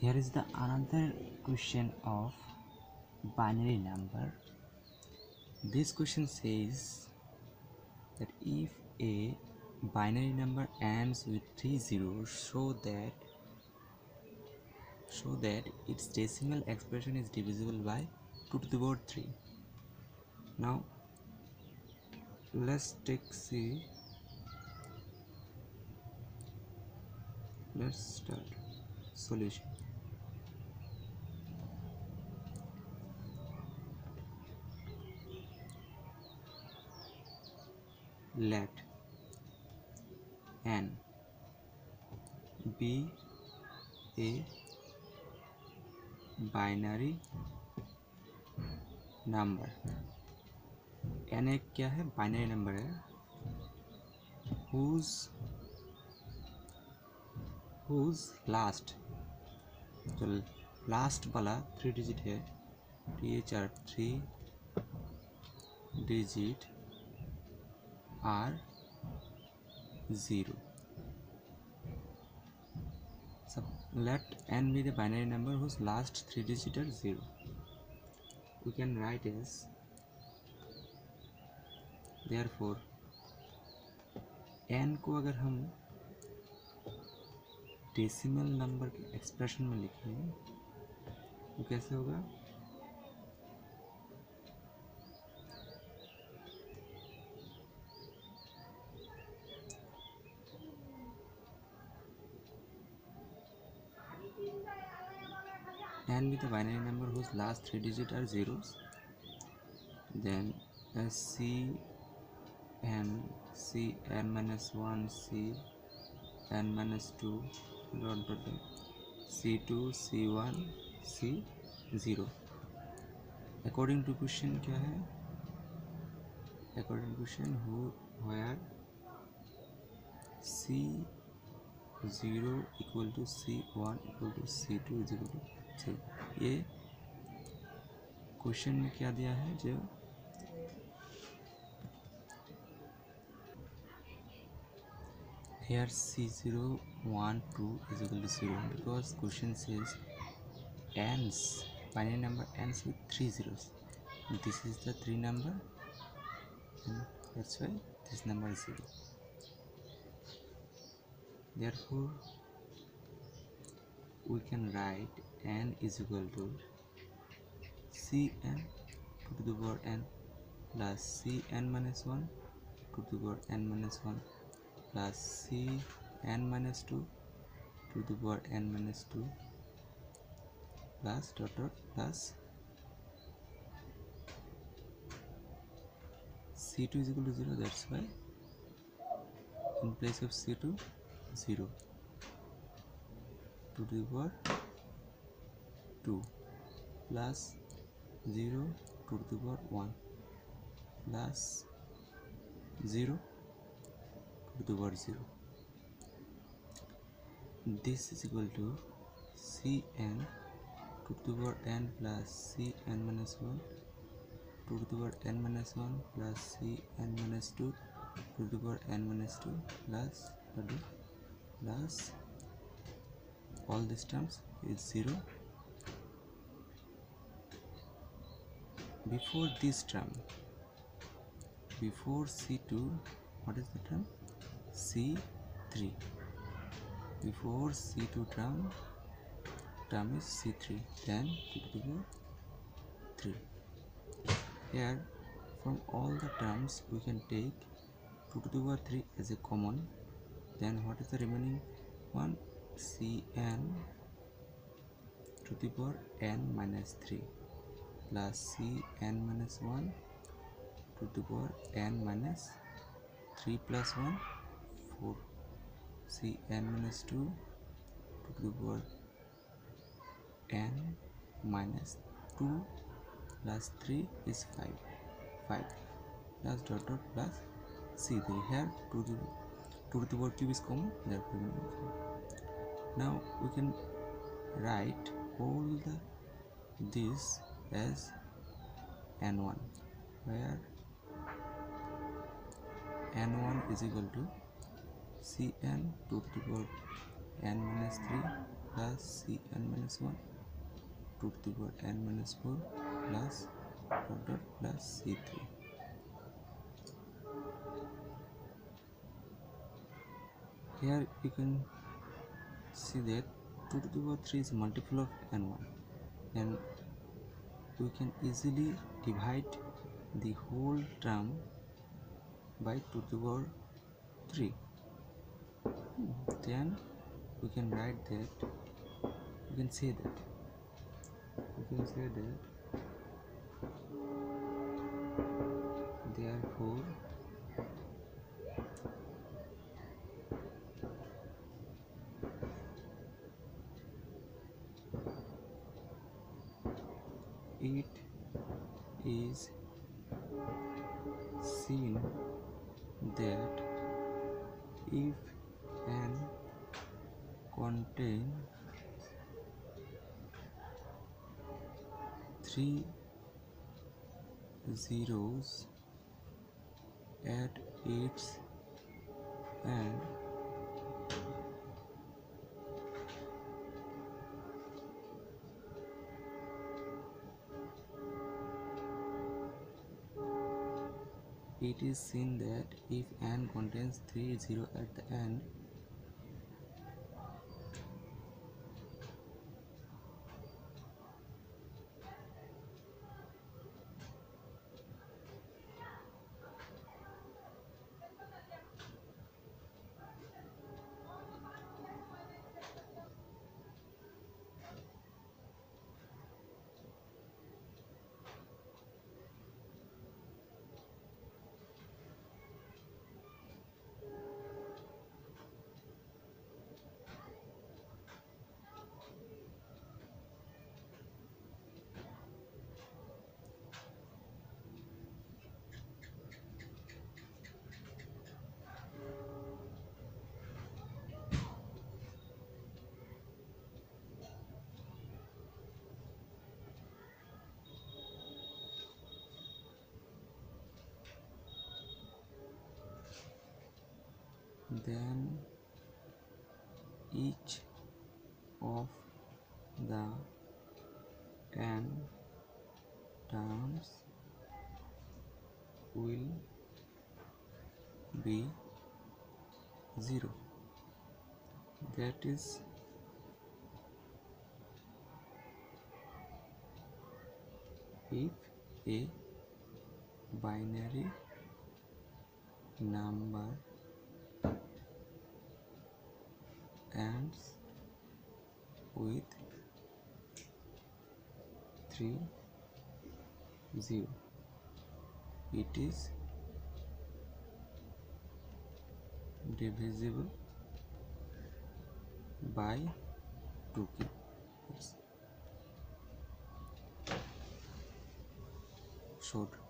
here is the another question of binary number. This question says that if a binary number ends with three zeros show that show that its decimal expression is divisible by 2 to the power 3 now let's take see let's start. Solution let n be a binary number. n एक क्या है? Binary number है। whose whose last, जो last वाला three digit है T H R three digit are zero. Let N be binary number whose last three digit are zero we can write as there four N को अगर हम decimal number के expression में लिखें तो कैसे होगा? N be the binary number whose last three digits are zeros then uh, c n c n minus 1 c n minus 2 dot dot dot c2 c1 c 0 according to question क्या है according to question who where c 0 equal to c1 equal to c2 is equal to ठीक ये question में क्या दिया है? जो here C zero one two is two zero because question says ends final number ends with three zero this is the three number this number is zero therefore we can write n is equal to cn to the power n plus cn minus 1 to the power n minus 1 plus cn minus 2 to the power n minus 2 plus dot dot plus c2 is equal to 0 that's why in place of c2 0 to the power 2 plus 0 to the power 1 plus 0 to the power 0 this is equal to cn to the power n plus cn minus 1 to the power n minus 1 plus cn minus 2 to the power n minus 2 plus plus all these terms is 0 before this term before c2 what is the term? C3 before c2 term term is c3 then to the power 3 here from all the terms we can take 2 to the power 3 as a common. Then what is the remaining one cn to the power n minus 3 plus cn minus 1 to the power n minus 3 plus 1 4 cn minus 2 to the power n minus 2 plus 3 is 5 5 plus dot dot plus c3 here to the 2 to the power cube is common therefore now we can write all the this as n1 where n1 is equal to cn to the power n minus 3 plus cn minus 1 2 to the power n minus 4 plus dot dot plus c3 here you can see that 2 to the power 3 is multiple of n1 and we can easily divide the whole term by 2 to the power 3 hmm, then we can write that we can say that we can say that therefore it is seen that if n contain three zeros at its end it is seen that if n contains 3 0 at the end then each of the n terms will be 0 that is if a binary number ends with 3 0 it is divisible by 2k yes. short